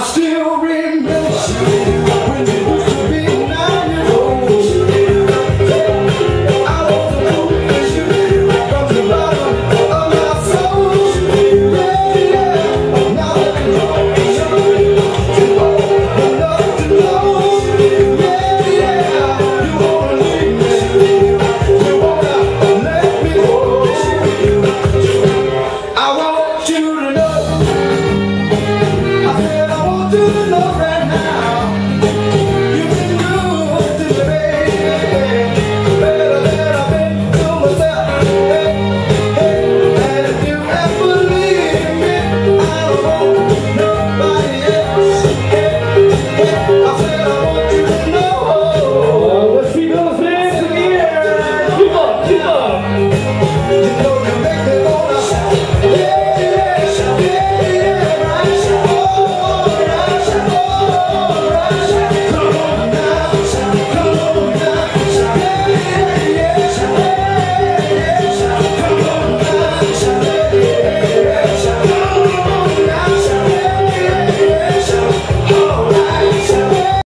Let's see those hands in the